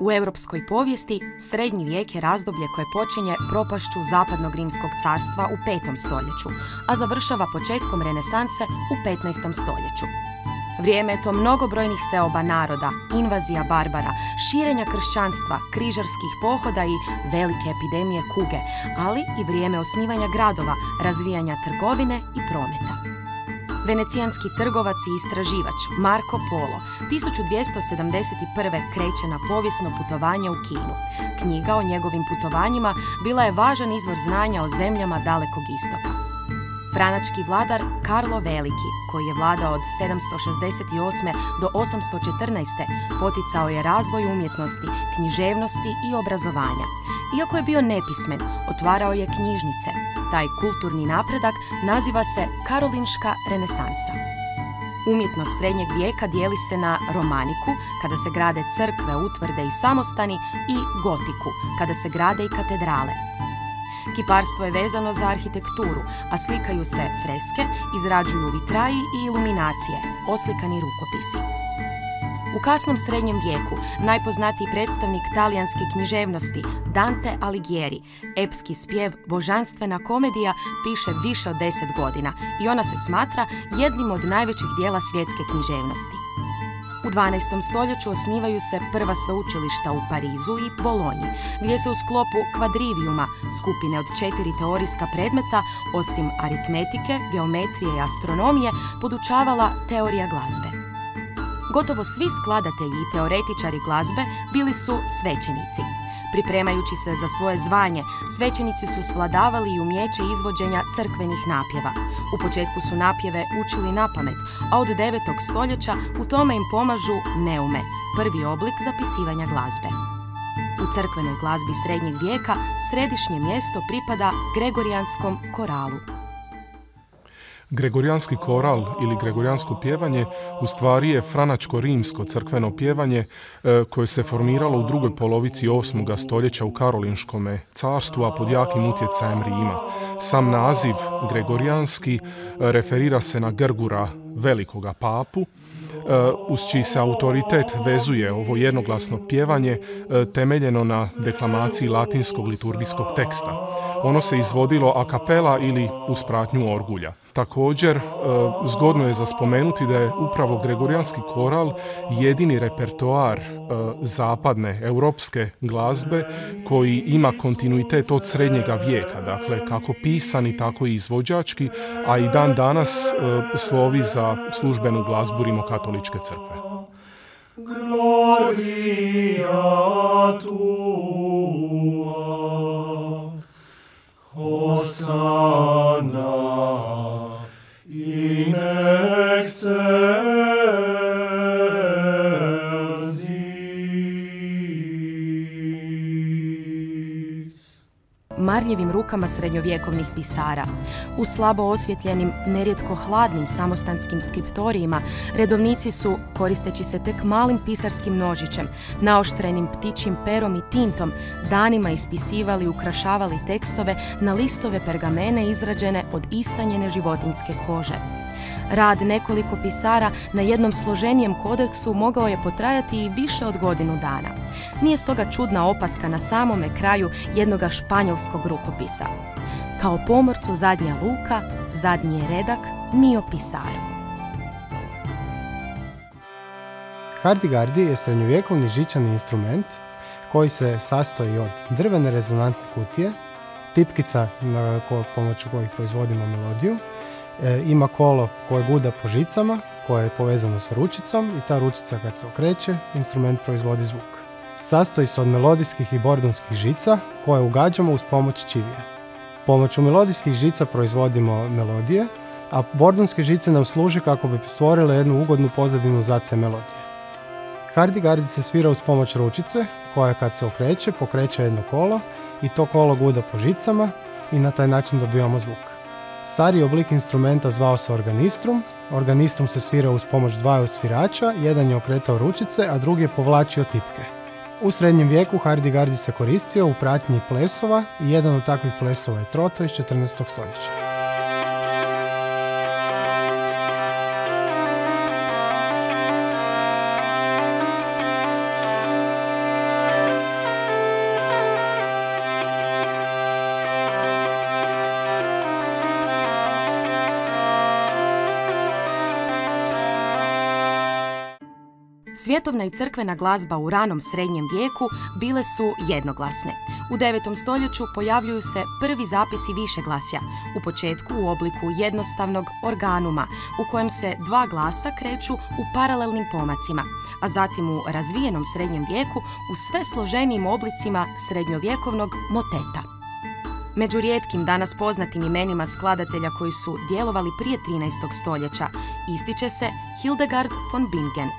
U europskoj povijesti srednji vijek je razdoblje koje počinje propašću zapadnog rimskog carstva u 5. stoljeću, a završava početkom renesanse u 15. stoljeću. Vrijeme je to mnogobrojnih seoba naroda, invazija barbara, širenja kršćanstva, križarskih pohoda i velike epidemije kuge, ali i vrijeme osnivanja gradova, razvijanja trgovine i prometa. Venecijanski trgovac i istraživač Marco Polo 1271. kreće na povijesno putovanje u Kinu. Knjiga o njegovim putovanjima bila je važan izvor znanja o zemljama dalekog istoka. Franački vladar Karlo Veliki, koji je vladao od 768. do 814. poticao je razvoj umjetnosti, književnosti i obrazovanja. Iako je bio nepismen, otvarao je knjižnice. Taj kulturni napredak naziva se Karolinška renesansa. Umjetnost srednjeg vijeka dijeli se na romaniku, kada se grade crkve, utvrde i samostani, i gotiku, kada se grade i katedrale. Kiparstvo je vezano za arhitekturu, a slikaju se freske, izrađuju vitraji i iluminacije, oslikani rukopisi. U kasnom srednjem vijeku najpoznatiji predstavnik talijanske književnosti Dante Alighieri, epski spjev Božanstvena komedija piše više od deset godina i ona se smatra jednim od najvećih dijela svjetske književnosti. U 12. stoljeću osnivaju se prva sveučilišta u Parizu i Bolonji, gdje se u sklopu kvadrivijuma, skupine od četiri teorijska predmeta, osim aritmetike, geometrije i astronomije, podučavala teorija glazbe. Gotovo svi skladatelji i teoretičari glazbe bili su svećenici. Pripremajući se za svoje zvanje, svećenici su svladavali i umjeće izvođenja crkvenih napjeva. U početku su napjeve učili na pamet, a od 9. stoljeća u tome im pomažu neume, prvi oblik zapisivanja glazbe. U crkvenoj glazbi srednjeg vijeka središnje mjesto pripada Gregorijanskom koralu. Gregorijanski koral ili gregorijansko pjevanje u stvari je franačko-rimsko crkveno pjevanje e, koje se formiralo u drugoj polovici 8. stoljeća u Karolinškome carstvu, a pod jakim utjecajem Rima. Sam naziv gregorijanski e, referira se na Grgura velikoga papu, e, uz čiji se autoritet vezuje ovo jednoglasno pjevanje temeljeno na deklamaciji latinskog liturgijskog teksta. Ono se izvodilo a kapela ili uz pratnju orgulja. Također, e, zgodno je za spomenuti da je upravo Gregorijanski koral jedini repertoar e, zapadne europske glazbe koji ima kontinuitet od srednjega vijeka, dakle kako pisani, tako i izvođački, a i dan danas e, slovi za službenu glazbu Rimokatoličke crkve. Gloria tua, in marljivim rukama srednjovjekovnih pisara. U slabo osvjetljenim, nerijetko hladnim samostanskim skriptorijima redovnici su, koristeći se tek malim pisarskim nožićem, naoštrenim ptičim perom i tintom, danima ispisivali i ukrašavali tekstove na listove pergamene izrađene od istanjene životinske kože. Rad nekoliko pisara na jednom složenijem kodeksu mogao je potrajati i više od godinu dana. Nije stoga čudna opaska na samome kraju jednoga španjolskog rukopisa. Kao pomorcu zadnja luka, zadnji je redak, mio pisaru. Hardigardi je srednjovjekovni žičani instrument koji se sastoji od drvene rezonantne kutije, tipkica na pomoću kojih proizvodimo melodiju, e, ima kolo koje guda po žicama, koje je povezano sa ručicom i ta ručica kad se okreće, instrument proizvodi zvuk. Sastoji se od melodijskih i bordonskih žica koje ugađamo uz pomoć čivije. Pomoću melodijskih žica proizvodimo melodije, a bordonske žice nam služi kako bi stvorile jednu ugodnu pozadinu za te melodije. Hardy se svira uz pomoć ručice, koja kad se okreće, pokreće jedno kolo i to kolo guda po žicama i na taj način dobivamo zvuk. Stari oblik instrumenta zvao se organistrum. Organistrum se svira uz pomoć dvaju svirača, jedan je okretao ručice, a drugi je povlačio tipke. U srednjem vijeku Hardy se koristio u pratnji plesova i jedan od takvih plesova je troto iz 14. stoljeća. Svjetovna i crkvena glazba u ranom srednjem vijeku bile su jednoglasne. U 9. stoljeću pojavljuju se prvi zapisi višeglasja, u početku u obliku jednostavnog organuma, u kojem se dva glasa kreću u paralelnim pomacima, a zatim u razvijenom srednjem vijeku u sve složenijim oblicima srednjovjekovnog moteta. Među rijetkim danas poznatim imenima skladatelja koji su djelovali prije 13. stoljeća ističe se Hildegard von Bingen.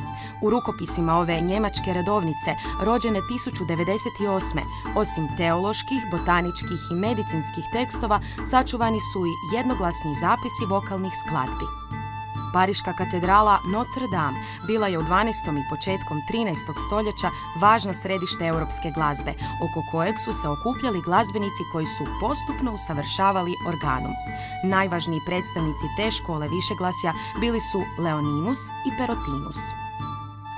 U rukopisima ove njemačke redovnice, rođene 1098. osim teoloških, botaničkih i medicinskih tekstova, sačuvani su i jednoglasni zapisi vokalnih skladbi. Pariška katedrala Notre Dame bila je u 12. i početkom 13. stoljeća važno središte europske glazbe, oko kojeg su se okupljali glazbenici koji su postupno usavršavali organom. Najvažniji predstavnici te škole višeglasja bili su Leoninus i Perotinus.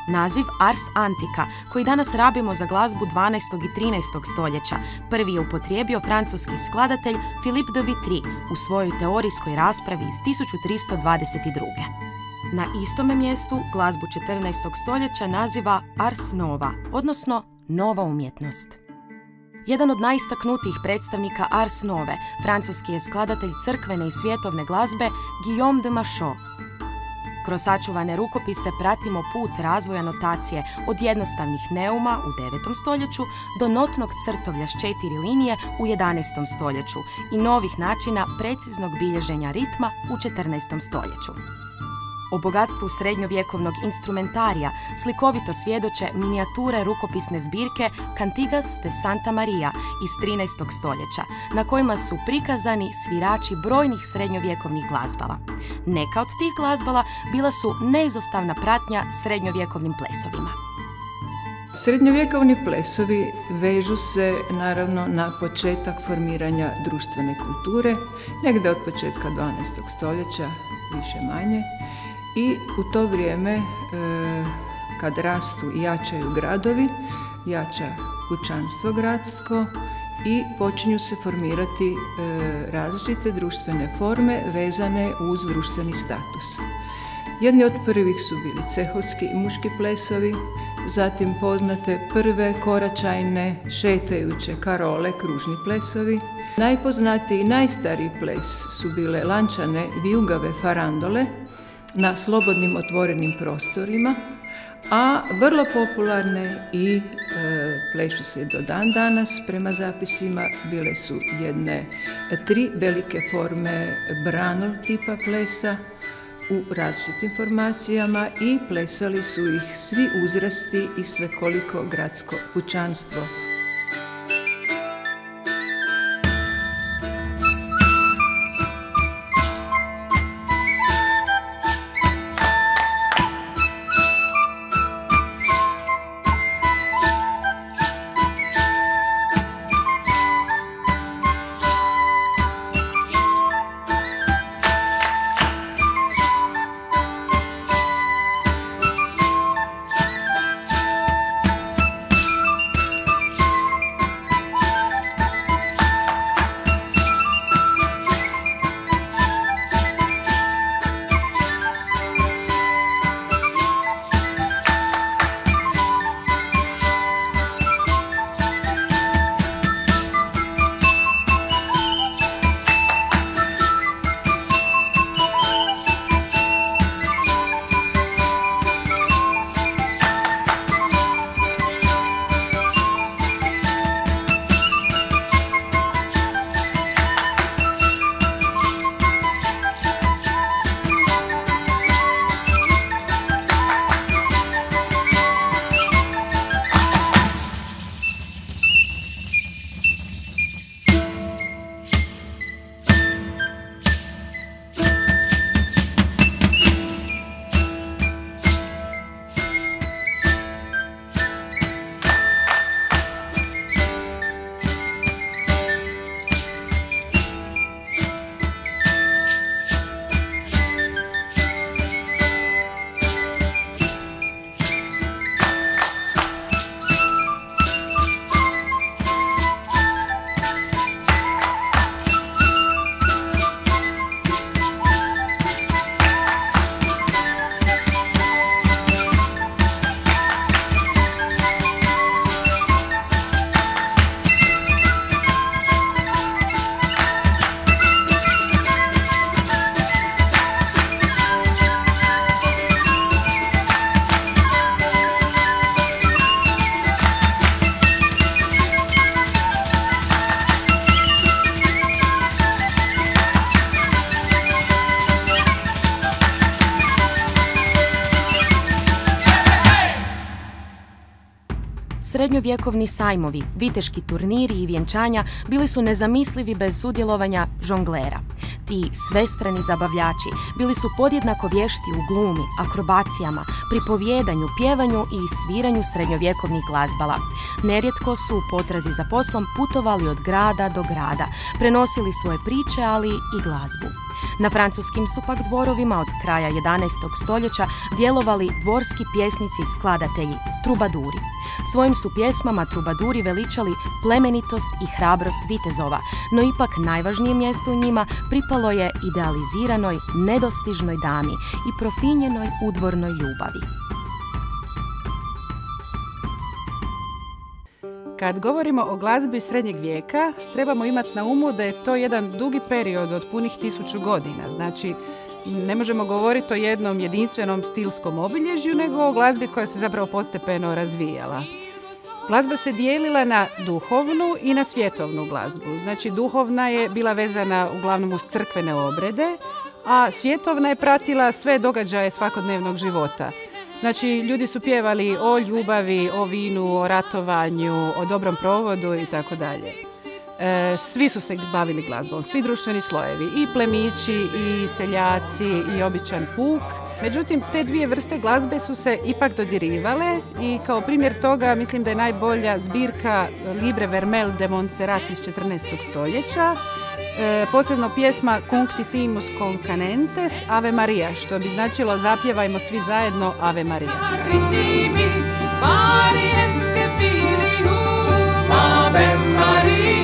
Naziv Ars Antica, koji danas rabimo za glazbu 12. i 13. stoljeća, prvi je upotrijebio francuski skladatelj Philippe de Vitry u svojoj teorijskoj raspravi iz 1322. Na istome mjestu glazbu 14. stoljeća naziva Ars Nova, odnosno Nova umjetnost. Jedan od najistaknutijih predstavnika Ars Nove, francuski je skladatelj crkvene i svjetovne glazbe Guillaume de Machaut, kroz sačuvane rukopise pratimo put razvoja notacije od jednostavnih neuma u 9. stoljeću do notnog crtovlja s četiri linije u 11. stoljeću i novih načina preciznog bilježenja ritma u 14. stoljeću. O bogatstvu srednjovjekovnog instrumentarija slikovito svjedoče minijature rukopisne zbirke Cantigas de Santa Maria iz 13. stoljeća, na kojima su prikazani svirači brojnih srednjovjekovnih glazbala. Neka od tih glazbala bila su neizostavna pratnja srednjovjekovnim plesovima. Srednjovjekovni plesovi vežu se naravno na početak formiranja društvene kulture, negdje od početka 12. stoljeća, više manje, i u to vrijeme e, kad rastu i jačaju gradovi, jača kućanstvo gradsko i počinju se formirati e, različite društvene forme vezane uz društveni status. Jedni od prvih su bili cehovski i muški plesovi, zatim poznate prve koračajne šetajuće karole, kružni plesovi. Najpoznatiji i najstariji ples su bile lančane vijugave farandole, na slobodnim otvorenim prostorima, a vrlo popularne i e, plešu se do dan danas prema zapisima bile su jedne tri velike forme branol tipa plesa u različitim formacijama i plesali su ih svi uzrasti i svekoliko gradsko pučanstvo. Srednjovjekovni sajmovi, viteški turniri i vjenčanja bili su nezamislivi bez sudjelovanja žonglera. Ti svestrani zabavljači bili su podjednako vješti u glumi, akrobacijama, pripovjedanju, pjevanju i sviranju srednjovjekovnih glazbala. Nerijetko su u potrazi za poslom putovali od grada do grada, prenosili svoje priče, ali i glazbu. Na francuskim su pak dvorovima od kraja 11. stoljeća djelovali dvorski pjesnici skladatelji, trubaduri. Svojim su pjesmama trubaduri veličali plemenitost i hrabrost vitezova, no ipak najvažnije mjesto u njima pripalo je idealiziranoj, nedostižnoj dami i profinjenoj udvornoj ljubavi. Kad govorimo o glazbi srednjeg vijeka, trebamo imati na umu da je to jedan dugi period od punih tisuću godina. Znači, ne možemo govoriti o jednom jedinstvenom stilskom obilježju, nego o glazbi koja se zapravo postepeno razvijala. Glazba se dijelila na duhovnu i na svjetovnu glazbu. Znači, duhovna je bila vezana uglavnom uz crkvene obrede, a svjetovna je pratila sve događaje svakodnevnog života. Znači, ljudi su pjevali o ljubavi, o vinu, o ratovanju, o dobrom provodu i tako dalje. E, svi su se bavili glazbom, svi društveni slojevi, i plemići, i seljaci, i običan puk. Međutim, te dvije vrste glazbe su se ipak dodirivale i kao primjer toga mislim da je najbolja zbirka Libre Vermel de Montserrat iz 14. stoljeća, E, posebno pjesma Conctissimus Concanentes Ave Maria, što bi značilo zapjevajmo svi zajedno Ave Maria. Ave Maria.